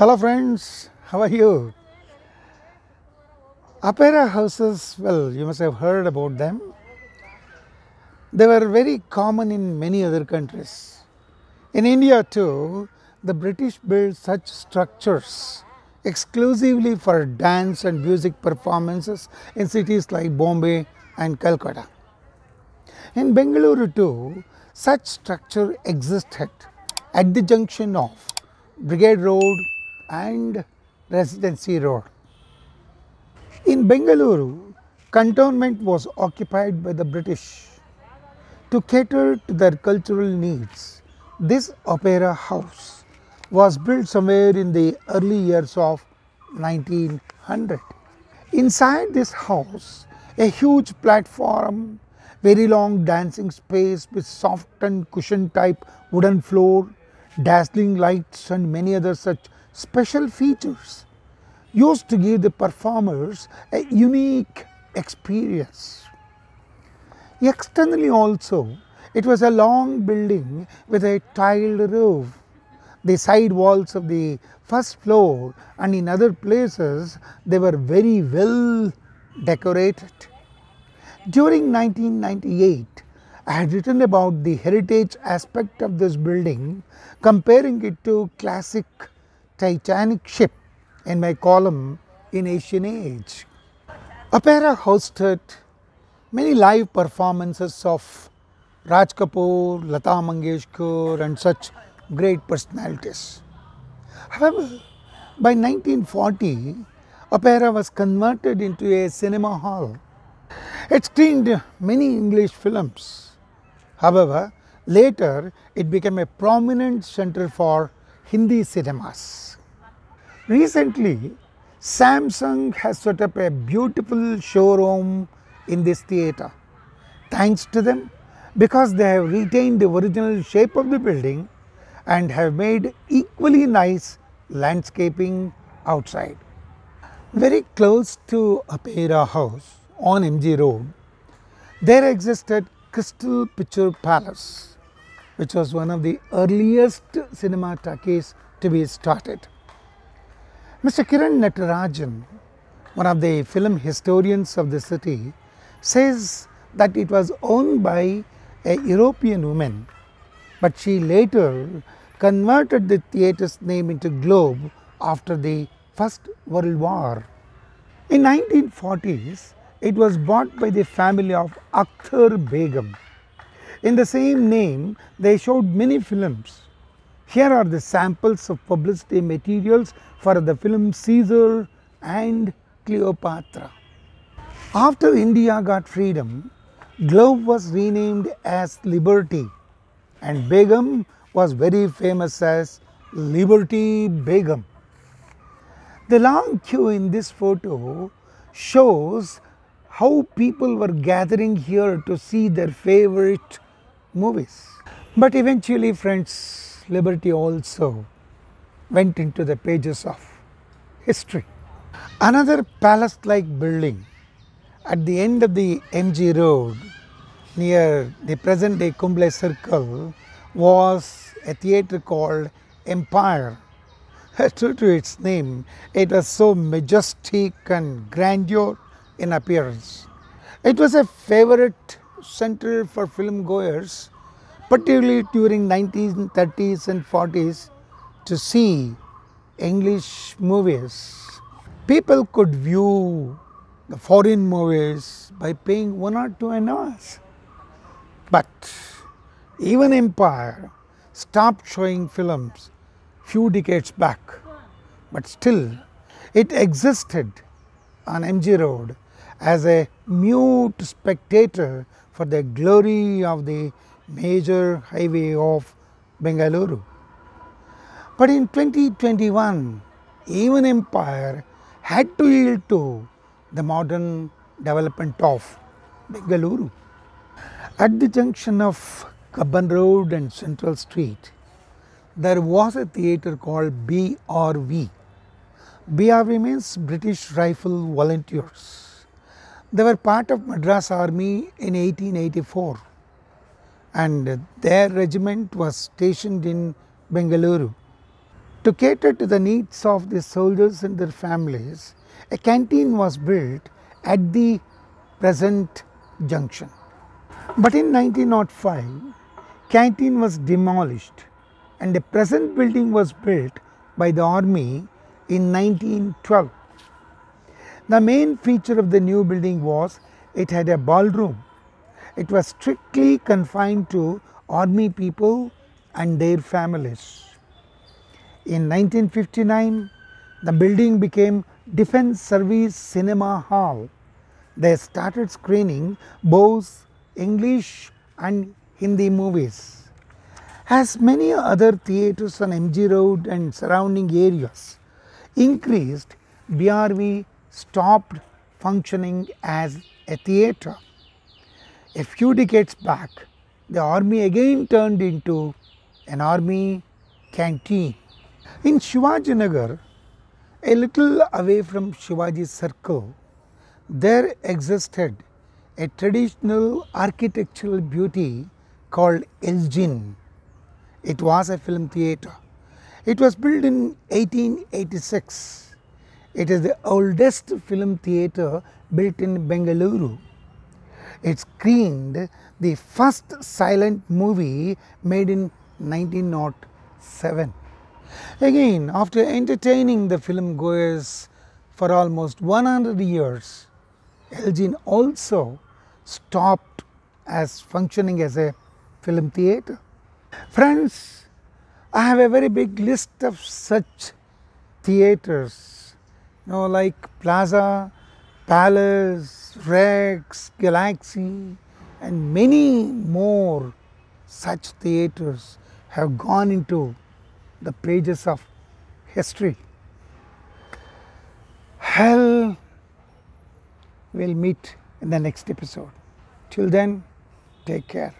Hello friends, how are you? Opera houses, well, you must have heard about them. They were very common in many other countries. In India too, the British built such structures exclusively for dance and music performances in cities like Bombay and Calcutta. In Bengaluru too, such structure existed at the junction of Brigade Road and Residency Road. In Bengaluru, cantonment was occupied by the British. To cater to their cultural needs, this opera house was built somewhere in the early years of 1900. Inside this house, a huge platform, very long dancing space with soft and cushion type wooden floor, dazzling lights and many other such special features used to give the performers a unique experience. Externally also, it was a long building with a tiled roof. The side walls of the first floor and in other places they were very well decorated. During 1998, I had written about the heritage aspect of this building comparing it to classic Titanic ship in my column in Asian Age. Opera hosted many live performances of Raj Kapoor, Lata Mangeshkar and such great personalities. However, by 1940, opera was converted into a cinema hall. It screened many English films. However, later it became a prominent center for Hindi cinemas. Recently, Samsung has set up a beautiful showroom in this theatre. Thanks to them, because they have retained the original shape of the building and have made equally nice landscaping outside. Very close to Opera House on MG Road, there existed Crystal Picture Palace, which was one of the earliest cinema talkies to be started. Mr. Kiran Natarajan, one of the film historians of the city, says that it was owned by a European woman, but she later converted the theatre's name into Globe after the First World War. In 1940s, it was bought by the family of Akhtar Begum. In the same name, they showed many films. Here are the samples of publicity materials for the film Caesar and Cleopatra. After India got freedom, Globe was renamed as Liberty and Begum was very famous as Liberty Begum. The long queue in this photo shows how people were gathering here to see their favorite movies. But eventually friends, Liberty also went into the pages of history. Another palace like building at the end of the MG road near the present day Kumble circle was a theatre called Empire. True to its name, it was so majestic and grandeur in appearance. It was a favorite center for film goers, particularly during 1930s and 40s to see English movies. People could view the foreign movies by paying one or two hours. But even Empire stopped showing films few decades back, but still it existed on MG Road as a mute spectator for the glory of the major highway of Bengaluru. But in 2021, even Empire had to yield to the modern development of Bengaluru. At the junction of Cubbon Road and Central Street, there was a theatre called BRV. BRV means British Rifle Volunteers. They were part of Madras Army in 1884 and their regiment was stationed in Bengaluru. To cater to the needs of the soldiers and their families, a canteen was built at the present junction. But in 1905, canteen was demolished and the present building was built by the army in 1912. The main feature of the new building was it had a ballroom. It was strictly confined to army people and their families. In 1959, the building became Defense Service Cinema Hall. They started screening both English and Hindi movies. As many other theatres on MG Road and surrounding areas increased, BRV stopped functioning as a theatre. A few decades back, the army again turned into an army canteen. In Shivajinagar, a little away from Shivaji circle, there existed a traditional architectural beauty called Elgin. It was a film theatre. It was built in 1886. It is the oldest film theatre built in Bengaluru. It screened the first silent movie made in 1907. Again, after entertaining the film goers for almost 100 years, Elgin also stopped as functioning as a film theatre. Friends, I have a very big list of such theatres, you know, like Plaza, Palace, Rex, Galaxy, and many more such theatres have gone into the pages of history. Hell we'll meet in the next episode. Till then, take care.